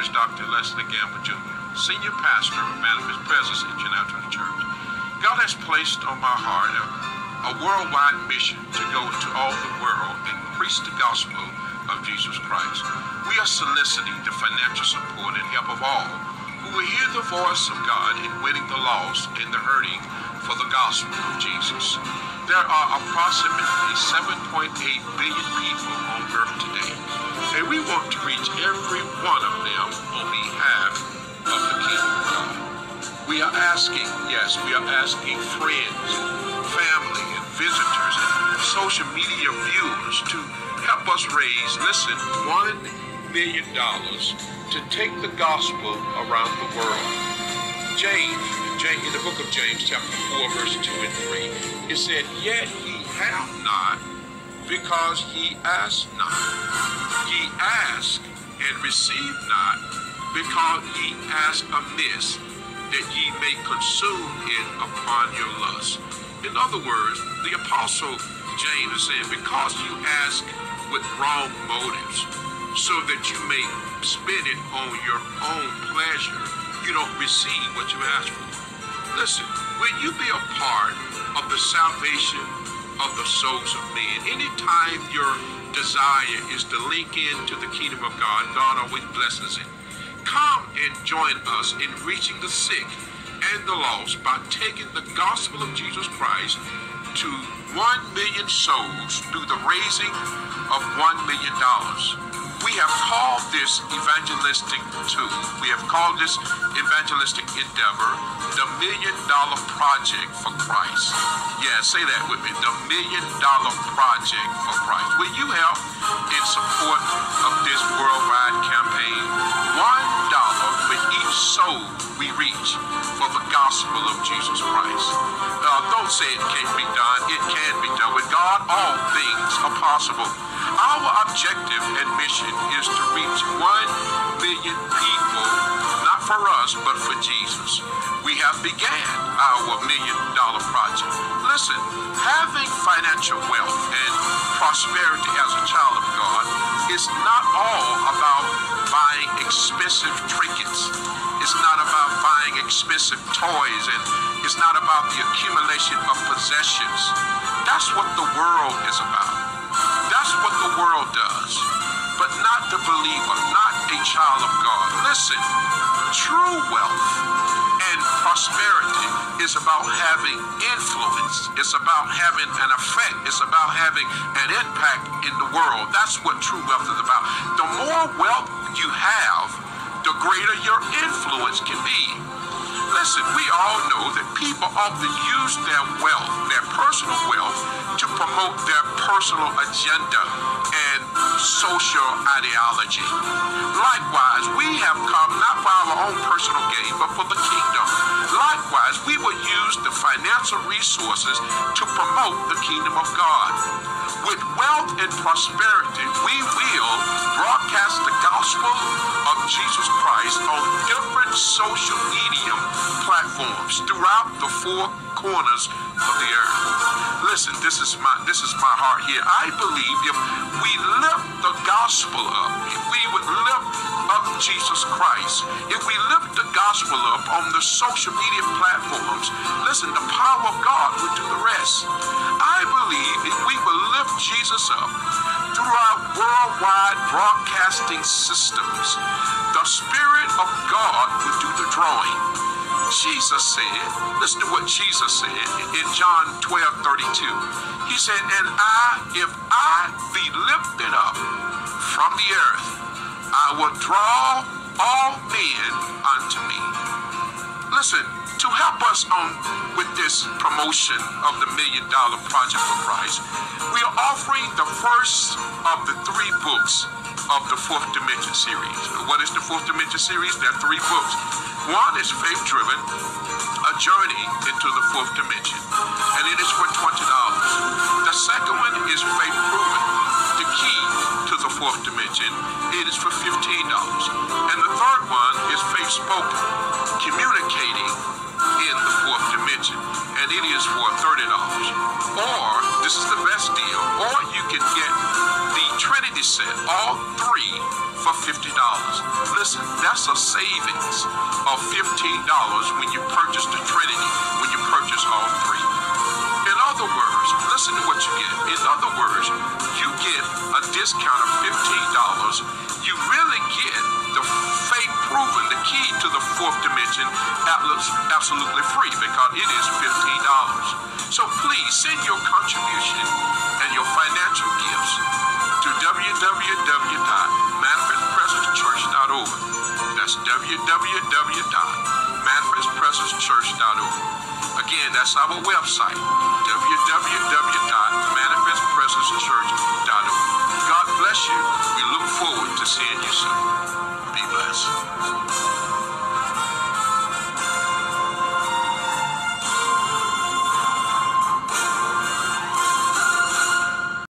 is Dr. Leslie Gamble Jr., Senior Pastor of Manifest Presence International Church. God has placed on my heart a, a worldwide mission to go into all the world and preach the gospel of Jesus Christ. We are soliciting the financial support and help of all who will hear the voice of God in winning the lost and the hurting for the gospel of Jesus. There are approximately 7.8 billion people on earth today, we want to reach every one of them on behalf of the kingdom of God. We are asking, yes, we are asking friends, family, and visitors, and social media viewers to help us raise, listen, one million dollars to take the gospel around the world. James, James, in the book of James, chapter 4, verse 2 and 3, it said, Yet he have not because he ask not. Ye ask and receive not because ye ask amiss that ye may consume it upon your lust. In other words, the apostle James is saying, because you ask with wrong motives, so that you may spend it on your own pleasure, you don't receive what you ask for. Listen, when you be a part of the salvation of the souls of men, anytime your desire is to link into the kingdom of God, God always blesses it. Come and join us in reaching the sick and the lost by taking the gospel of Jesus Christ to one million souls through the raising of one million dollars. We have called this evangelistic tool, we have called this evangelistic endeavor the Million Dollar Project for Christ. Yeah, say that with me. The Million Dollar Project for Christ. Will you help in support of this worldwide campaign? One dollar for each soul we reach for the gospel of Jesus Christ. Uh, don't say it can't be done. It can be done. With God, all things are possible. Our objective and mission is to reach one million people, not for us, but for Jesus. We have began our million dollar project. Listen, having financial wealth and prosperity as a child of God is not all about buying expensive trinkets. It's not about buying expensive toys and it's not about the accumulation of possessions. That's what the world is about. The world does. But not the believer, not a child of God. Listen, true wealth and prosperity is about having influence. It's about having an effect. It's about having an impact in the world. That's what true wealth is about. The more wealth you have, the greater your influence can be. Listen, we all know that people often use their wealth, their personal wealth, to promote their personal agenda and social ideology. Likewise, we have come not for our own personal gain, but for the kingdom. Likewise, we will use the financial resources to promote the kingdom of God. With wealth and prosperity, we will broadcast the gospel of Jesus Christ on different social media platforms throughout the four corners of the earth. Listen, this is my this is my heart here. I believe if we lift the gospel up, if we would lift up Jesus Christ, if we lift the gospel up on the social media platforms, listen, the power of God would do the rest. I believe if we will lift Jesus up through our worldwide broadcasting systems, the Spirit of God will do the drawing. Jesus said, listen to what Jesus said in John 12 32. He said, And I, if I be lifted up from the earth, I will draw all men unto me. Listen, to help us on with this promotion of the Million Dollar Project for Christ, we are offering the first of the three books of the Fourth Dimension series. What is the Fourth Dimension series? There are three books. One is Faith Driven, A Journey into the Fourth Dimension, and it is for $20. The second one is Faith Proven, The Key to the Fourth Dimension. It is for $15. And the third one is Faith Spoken, Communicating in the Fourth Dimension, and it is for $30. Or, this is the best deal, or you can get the Trinity set, all three for $50. Listen, that's a savings of $15 when you purchase the Trinity, when you purchase all three. In other words, listen to what you get. In other words, you get a discount that looks absolutely free because it is $15. So please send your contribution and your financial gifts to www.manifestpresencechurch.org. That's www.manifestpresencechurch.org. Again, that's our website, www.manifestpresencechurch.org. God bless you. We look forward to seeing you soon. Be blessed.